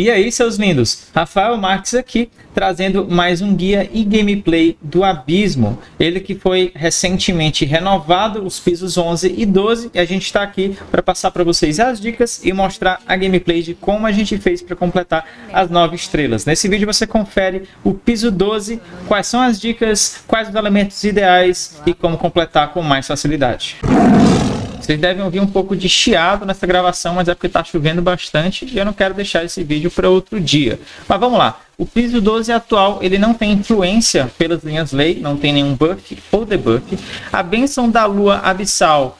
E aí, seus lindos, Rafael Marques aqui, trazendo mais um guia e gameplay do Abismo. Ele que foi recentemente renovado, os pisos 11 e 12, e a gente está aqui para passar para vocês as dicas e mostrar a gameplay de como a gente fez para completar as 9 estrelas. Nesse vídeo você confere o piso 12, quais são as dicas, quais os elementos ideais e como completar com mais facilidade. Vocês devem ouvir um pouco de chiado nessa gravação, mas é porque está chovendo bastante e eu não quero deixar esse vídeo para outro dia. Mas vamos lá. O piso 12 atual ele não tem influência pelas linhas lei, não tem nenhum buff ou debuff. A benção da lua abissal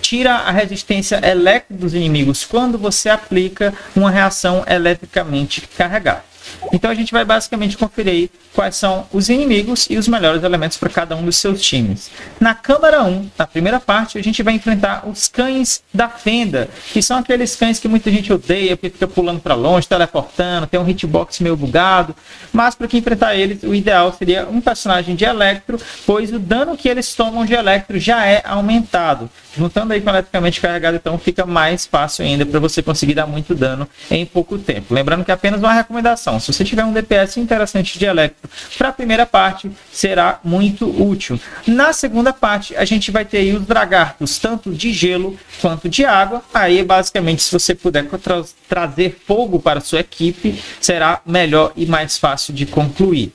tira a resistência elétrica dos inimigos quando você aplica uma reação eletricamente carregada. Então a gente vai basicamente conferir quais são os inimigos e os melhores elementos para cada um dos seus times. Na câmara 1, na primeira parte, a gente vai enfrentar os cães da fenda, que são aqueles cães que muita gente odeia, porque fica pulando para longe, teleportando, tem um hitbox meio bugado, mas para que enfrentar eles, o ideal seria um personagem de Electro, pois o dano que eles tomam de Electro já é aumentado. Juntando aí com eletricamente carregado, então fica mais fácil ainda para você conseguir dar muito dano em pouco tempo. Lembrando que é apenas uma recomendação. Se você tiver um DPS interessante de Electro para a primeira parte, será muito útil. Na segunda parte, a gente vai ter os dragartos, tanto de gelo quanto de água. Aí, basicamente, se você puder tra trazer fogo para a sua equipe, será melhor e mais fácil de concluir.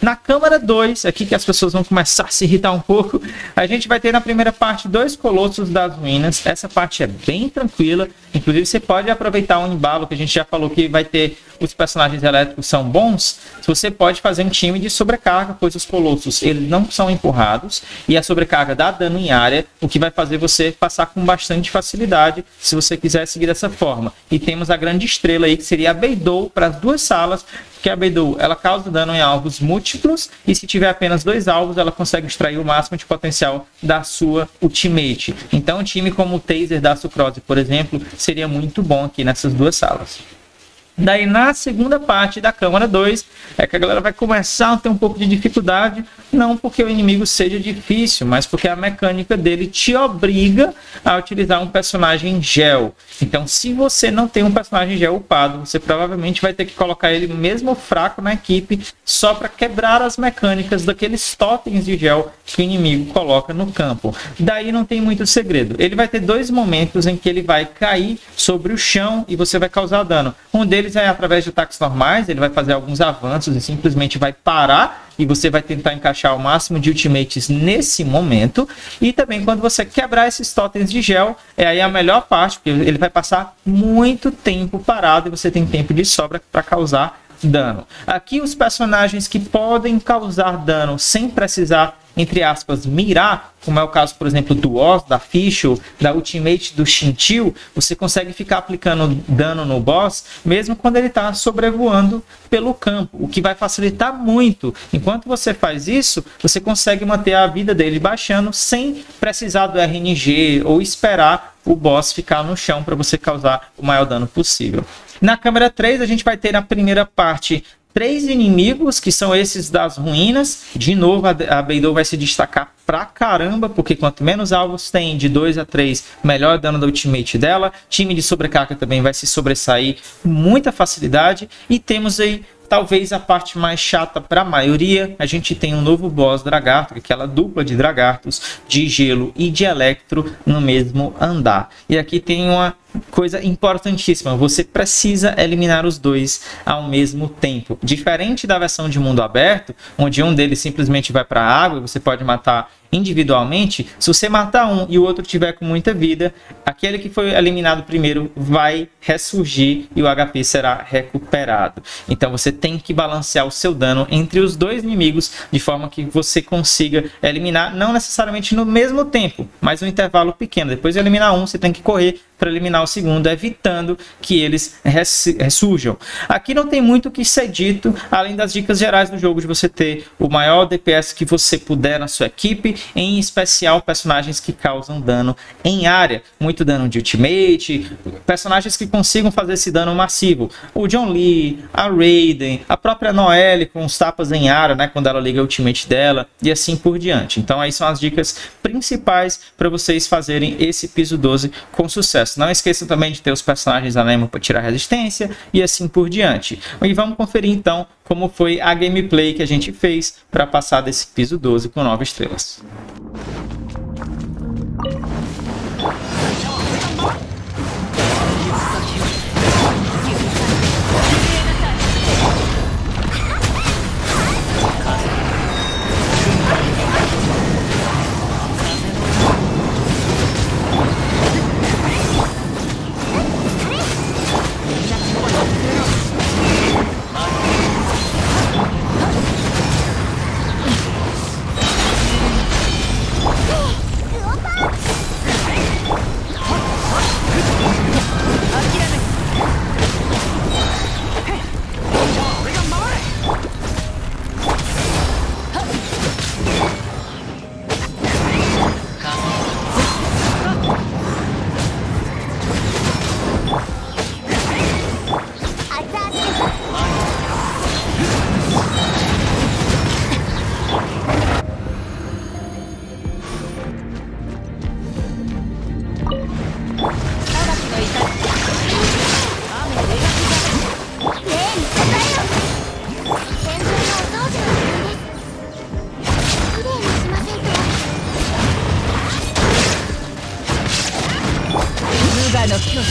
Na câmara 2, aqui que as pessoas vão começar a se irritar um pouco, a gente vai ter na primeira parte dois colossos das ruínas. Essa parte é bem tranquila. Inclusive, você pode aproveitar um embalo que a gente já falou que vai ter os personagens elétricos são bons, você pode fazer um time de sobrecarga, pois os colossos eles não são empurrados e a sobrecarga dá dano em área, o que vai fazer você passar com bastante facilidade se você quiser seguir dessa forma. E temos a grande estrela aí que seria a Beidou para as duas salas, que a Beidou ela causa dano em alvos múltiplos e se tiver apenas dois alvos ela consegue extrair o máximo de potencial da sua ultimate. Então um time como o Taser da Sucrose, por exemplo, seria muito bom aqui nessas duas salas. Daí na segunda parte da Câmara 2 é que a galera vai começar a ter um pouco de dificuldade, não porque o inimigo seja difícil, mas porque a mecânica dele te obriga a utilizar um personagem gel. Então, se você não tem um personagem gel upado, você provavelmente vai ter que colocar ele mesmo fraco na equipe só para quebrar as mecânicas daqueles totens de gel que o inimigo coloca no campo. Daí não tem muito segredo. Ele vai ter dois momentos em que ele vai cair sobre o chão e você vai causar dano. Um deles deles é através de ataques normais, ele vai fazer alguns avanços e simplesmente vai parar e você vai tentar encaixar o máximo de ultimates nesse momento. E também quando você quebrar esses totens de gel, é aí a melhor parte, porque ele vai passar muito tempo parado e você tem tempo de sobra para causar dano. Aqui os personagens que podem causar dano sem precisar entre aspas, mirar, como é o caso, por exemplo, do Oz, da Fischl, da Ultimate do Shintil, você consegue ficar aplicando dano no boss, mesmo quando ele está sobrevoando pelo campo, o que vai facilitar muito. Enquanto você faz isso, você consegue manter a vida dele baixando sem precisar do RNG ou esperar o boss ficar no chão para você causar o maior dano possível. Na câmera 3, a gente vai ter na primeira parte três inimigos, que são esses das ruínas. De novo, a Beidou vai se destacar pra caramba, porque quanto menos alvos tem, de 2 a 3, melhor dano da ultimate dela. Time de sobrecarga também vai se sobressair com muita facilidade. E temos aí talvez a parte mais chata para a maioria, a gente tem um novo boss Dragarto, aquela dupla de Dragartos de gelo e de electro no mesmo andar. E aqui tem uma coisa importantíssima, você precisa eliminar os dois ao mesmo tempo. Diferente da versão de mundo aberto, onde um deles simplesmente vai para a água e você pode matar individualmente, se você matar um e o outro tiver com muita vida, aquele que foi eliminado primeiro vai ressurgir e o HP será recuperado. Então você tem que balancear o seu dano entre os dois inimigos de forma que você consiga eliminar, não necessariamente no mesmo tempo, mas um intervalo pequeno. Depois de eliminar um, você tem que correr para eliminar o segundo, evitando que eles ressurjam. Aqui não tem muito o que ser dito, além das dicas gerais do jogo de você ter o maior DPS que você puder na sua equipe, em especial personagens que causam dano em área, muito dano de ultimate, personagens que consigam fazer esse dano massivo. O John Lee, a Raiden, a própria Noelle com os tapas em área, né, quando ela liga o ultimate dela e assim por diante. Então aí são as dicas principais para vocês fazerem esse piso 12 com sucesso. Não esqueça também de ter os personagens da Nemo para tirar resistência e assim por diante. E vamos conferir então como foi a gameplay que a gente fez para passar desse piso 12 com 9 estrelas.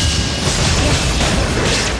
Yeah.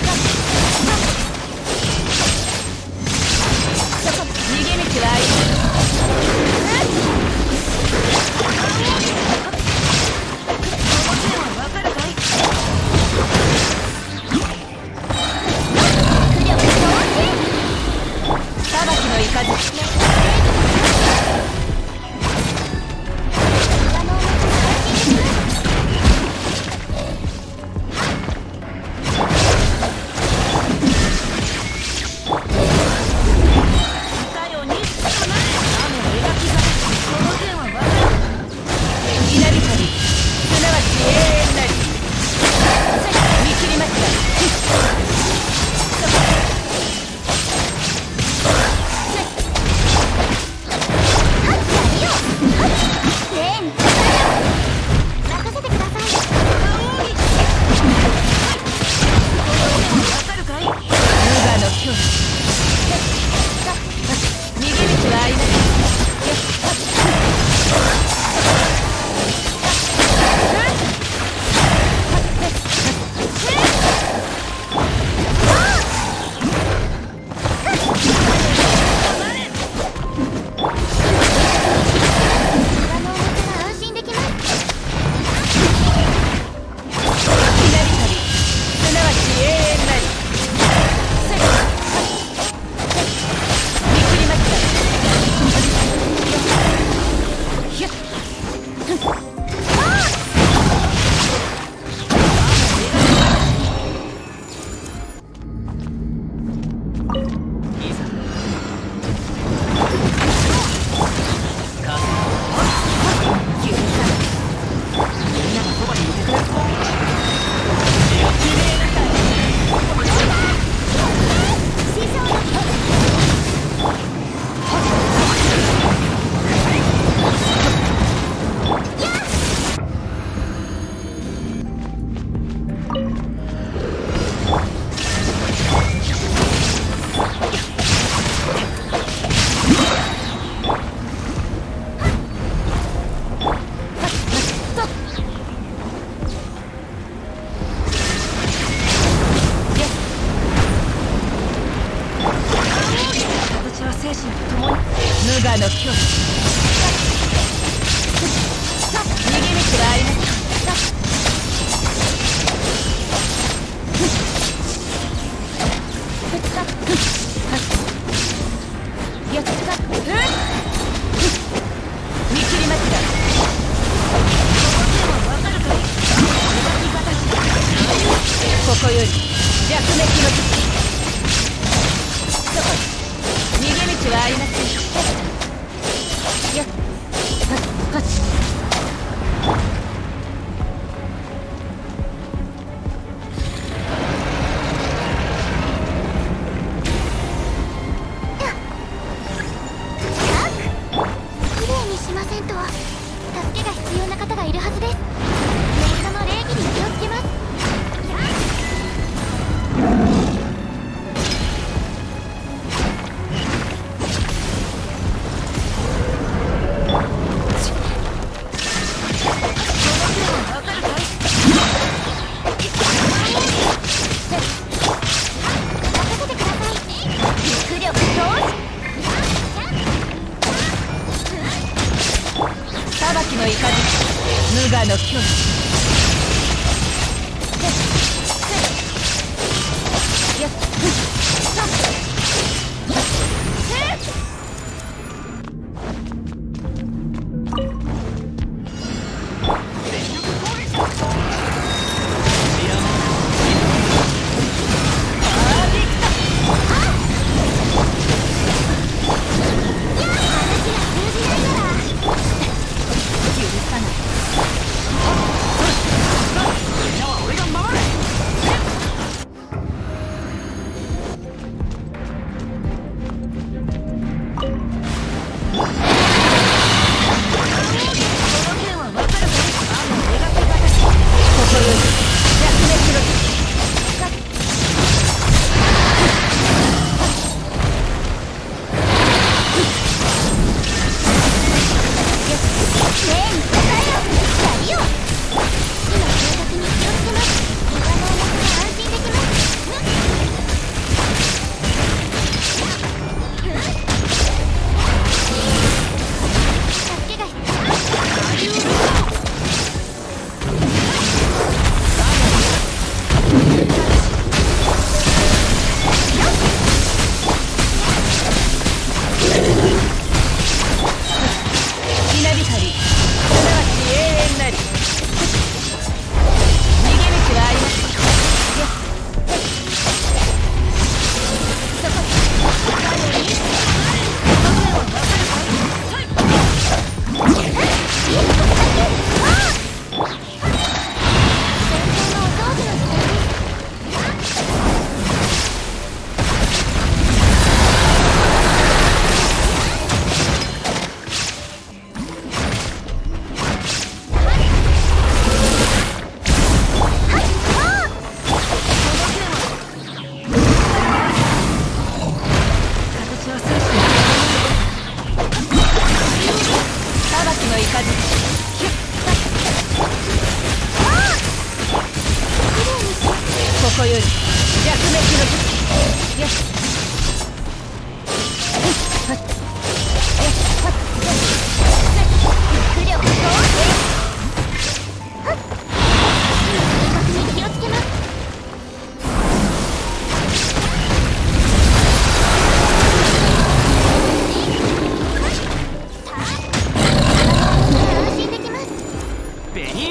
の距離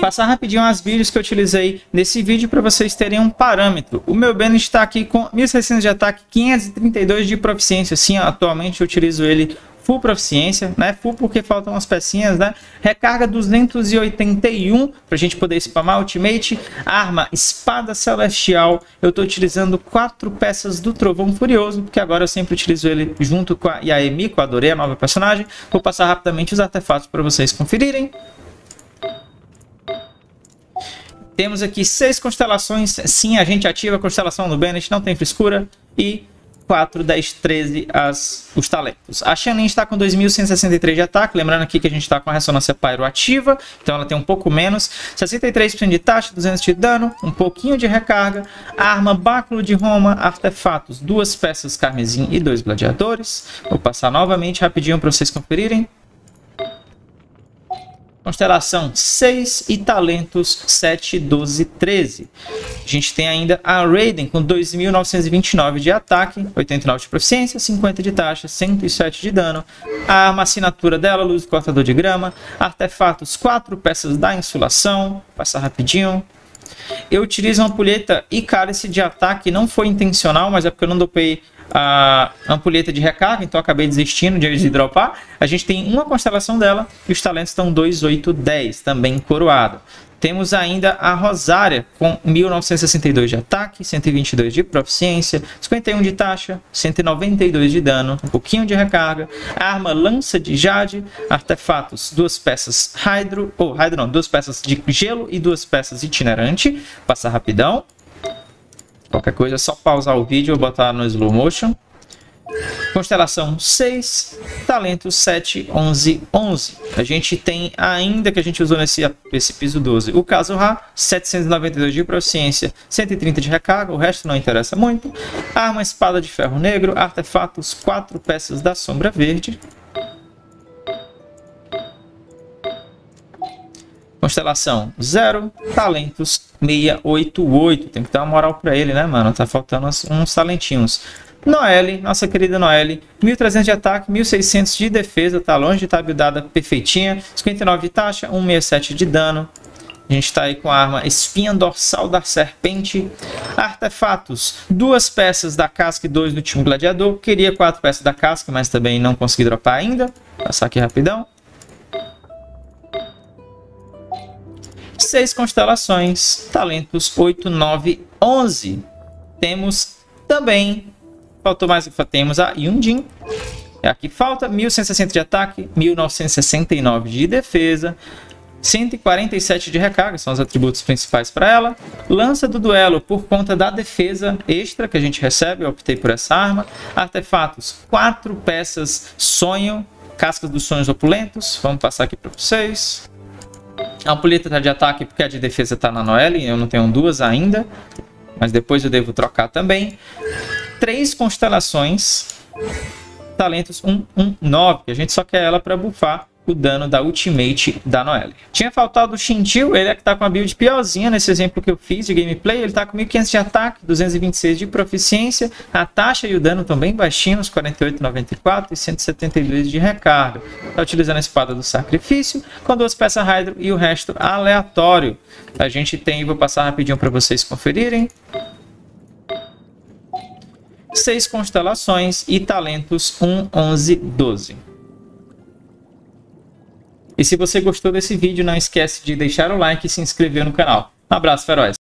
passar rapidinho as vídeos que eu utilizei nesse vídeo para vocês terem um parâmetro. O meu Bennett está aqui com 1.600 de ataque, 532 de proficiência. Sim, atualmente eu utilizo ele full proficiência, né? Full porque faltam umas pecinhas, né? Recarga 281 para a gente poder spamar ultimate. Arma espada celestial. Eu estou utilizando quatro peças do Trovão Furioso, porque agora eu sempre utilizo ele junto com a Yaemi, que eu adorei a nova personagem. Vou passar rapidamente os artefatos para vocês conferirem. Temos aqui seis constelações. Sim, a gente ativa a constelação do Bennett, não tem frescura. E 4, 10, 13 as, os talentos. A Shannon está com 2.163 de ataque. Lembrando aqui que a gente está com a ressonância pyro ativa. Então ela tem um pouco menos. 63% de taxa, 200 de dano. Um pouquinho de recarga. Arma Báculo de Roma. Artefatos. Duas peças carmesim e dois gladiadores. Vou passar novamente rapidinho para vocês conferirem. Constelação 6 e talentos 7, 12, 13. A gente tem ainda a Raiden com 2.929 de ataque, 89 de proficiência, 50 de taxa, 107 de dano. A arma assinatura dela, luz cortador de grama. Artefatos 4 peças da insulação. Passar rapidinho. Eu utilizo uma ampulheta e cálice de ataque, não foi intencional, mas é porque eu não dopei a ampulheta de recarga, então acabei desistindo de dropar. A gente tem uma constelação dela e os talentos estão 2, 8, 10, também coroado. Temos ainda a Rosária com 1962 de ataque, 122 de proficiência, 51 de taxa, 192 de dano, um pouquinho de recarga. Arma Lança de Jade, artefatos, duas peças Hydro, ou Hydro não, duas peças de gelo e duas peças itinerante. Passar rapidão. Qualquer coisa é só pausar o vídeo ou botar no slow motion. Constelação 6, talento 7, 11, 11. A gente tem ainda que a gente usou nesse esse piso 12. O caso Ra, 792 de proficiência, 130 de recarga, o resto não interessa muito. Arma espada de ferro negro, artefatos 4 peças da sombra verde. Constelação 0, talentos 688. Tem que dar uma moral para ele, né, mano? Tá faltando uns talentinhos. Noelle, nossa querida Noelle, 1300 de ataque, 1600 de defesa, tá longe de estar buildada perfeitinha, 59 de taxa, 167 de dano. A gente está aí com a arma Espinha Dorsal da Serpente. Artefatos, duas peças da casca e dois do time gladiador. Queria quatro peças da casca, mas também não consegui dropar ainda. Passar aqui rapidão. Seis constelações, talentos 8, 9, 11. Temos também Faltou mais, temos a Yundin. Aqui falta 1160 de ataque, 1969 de defesa, 147 de recarga, são os atributos principais para ela. Lança do duelo por conta da defesa extra que a gente recebe, eu optei por essa arma. Artefatos, quatro peças sonho, cascas dos sonhos opulentos. Vamos passar aqui para vocês. A ampulheta tá de ataque porque a de defesa está na Noelle, eu não tenho duas ainda, mas depois eu devo trocar também três constelações, talentos 1, 1, 9. A gente só quer ela para bufar o dano da ultimate da Noelle. Tinha faltado o Shintil, ele é que tá com a build piorzinha nesse exemplo que eu fiz de gameplay, ele tá com 1500 de ataque, 226 de proficiência, a taxa e o dano bem baixinhos, 48,94 e 172 de recarga. Tá utilizando a espada do sacrifício, com duas peças Hydro e o resto aleatório. A gente tem, vou passar rapidinho para vocês conferirem, seis constelações e talentos 1, 11, 12. E se você gostou desse vídeo, não esquece de deixar o like e se inscrever no canal. Um abraço, feroz!